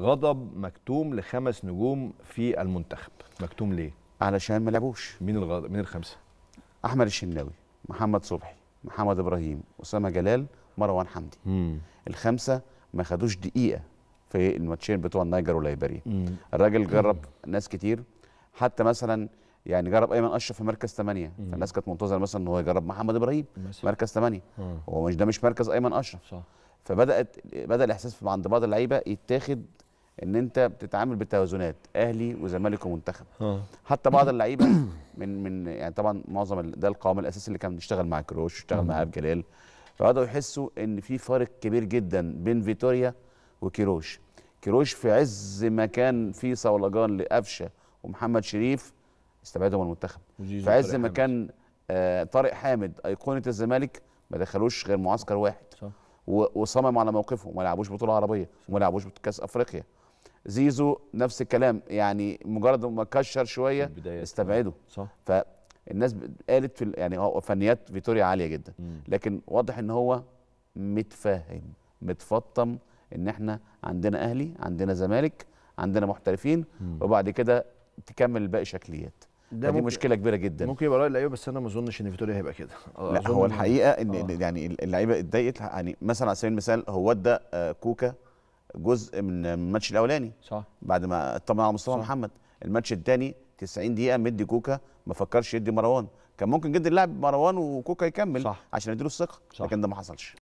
غضب مكتوم لخمس نجوم في المنتخب. مكتوم ليه؟ علشان ما لعبوش. مين الغضب مين الخمسة؟ أحمد الشناوي محمد صبحي محمد إبراهيم أسامة جلال مروان حمدي. مم. الخمسة ما خدوش دقيقة في الماتشين بتوع النيجر وليبيريا مم. الراجل جرب ناس كتير. حتى مثلا يعني جرب أيمن أشرف في مركز ثمانية. فالناس كانت منتظرة مثلا إن هو يجرب محمد إبراهيم مثلا. مركز ثمانية. آه. هو مش ده مش مركز أيمن أشرف. صح. فبدأت بدأ الإحساس في- عند بعض اللعيبة يتاخد إن أنت بتتعامل بالتوازنات أهلي وزمالك ومنتخب. آه. حتى بعض اللعيبة من من يعني طبعا معظم ده القوام الأساسي اللي كان بيشتغل مع كروش اشتغل مع اب جلال فبدأوا يحسوا إن في فارق كبير جدا بين فيتوريا وكيروش كيروش في عز ما كان في صولجان لقفشه ومحمد شريف استبعدهم من المنتخب. في عز ما. كان آه طارق حامد أيقونة الزمالك ما دخلوش غير معسكر واحد. صح. وصمم على موقفه وما لعبوش بطولة عربية وما لعبوش كاس أفريقيا. زيزو نفس الكلام يعني مجرد ما كشر شوية. استبعده صح فالناس قالت في يعني هو فنيات فيتوريا عالية جدا مم. لكن واضح إن هو متفاهم متفطم إن إحنا عندنا أهلي عندنا زمالك عندنا محترفين مم. وبعد كده تكمل الباقي شكليات ده دي مشكلة كبيرة جدا ممكن يبقى رأي اللعيبة بس أنا ما أظنش إن فيتوريا هيبقى كده لا هو إن- الحقيقة ان آه. آه. يعني اللعيبة اتضايقت يعني مثلا على سبيل المثال هو ادى آه، كوكا جزء من الماتش الأولاني صح بعد ما اطمن على مصطفى. محمد الماتش الثاني 90 دقيقة مدي كوكا ما فكرش يدي مروان كان ممكن جدا يلعب مروان وكوكا يكمل صح. عشان يديله الثقة. لكن ده ما حصلش